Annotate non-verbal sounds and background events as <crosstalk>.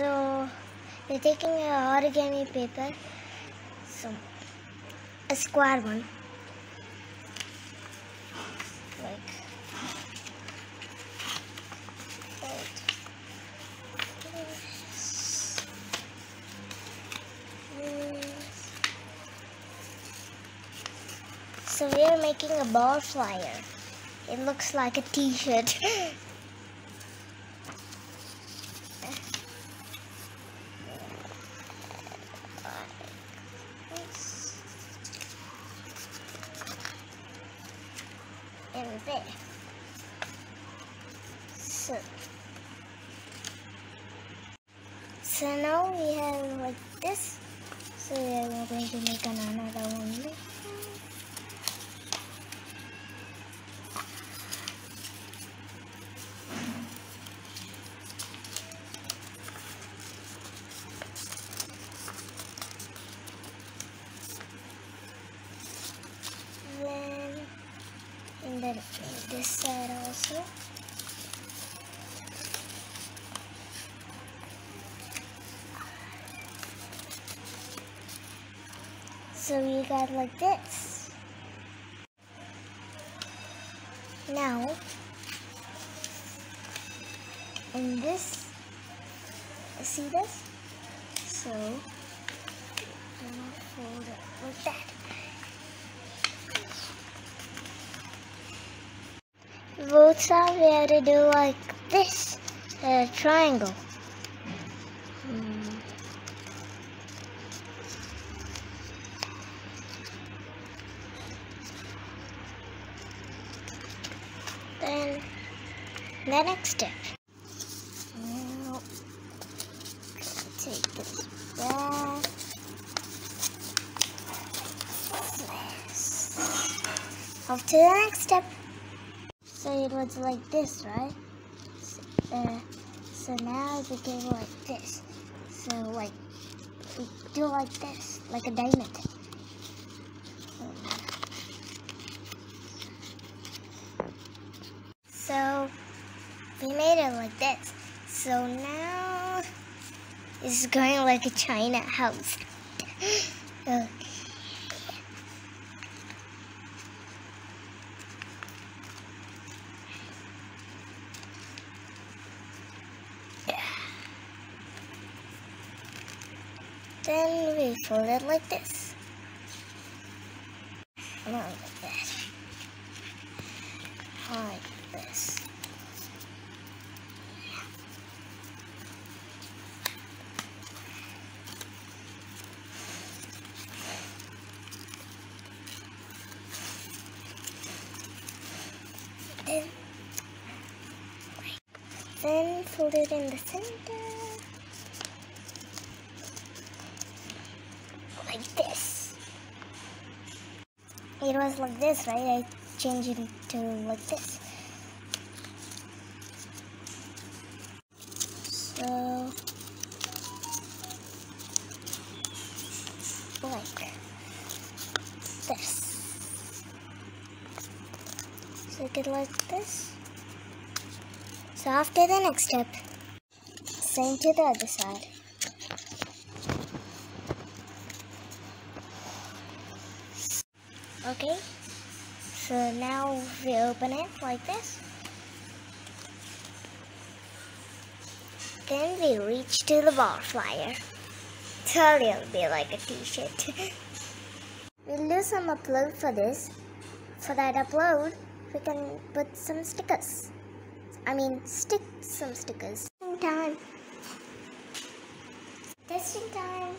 So we're taking a origami paper, so a square one, like So we are making a ball flyer. It looks like a t-shirt. <laughs> so now we have like this. So we are going to make another one. Then, and this side also. So we got like this. Now, in this, see this? So, I'm gonna fold it like that. Both sides we have to do like this, a triangle. Hmm. Then the next step. Now, take this back. Off to the next step. So it was like this, right? So, uh, so now it became like this. So like, we do like this, like a diamond. So we made it like this. So now it's going like a China house. Okay. <gasps> Then we fold it like this. Not like that. Like this. Then, then fold it in the center. Like this. It was like this, right? I changed it to like this. So, like this. So get like this. So after the next step, same to the other side. Okay, so now we open it like this. Then we reach to the ball flyer. Totally it'll be like a t-shirt. <laughs> we'll do some upload for this. For that upload, we can put some stickers. I mean, stick some stickers. Time. Testing time.